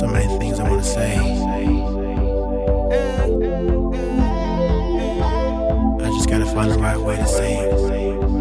So many things I wanna say. I just gotta find the right way to say it.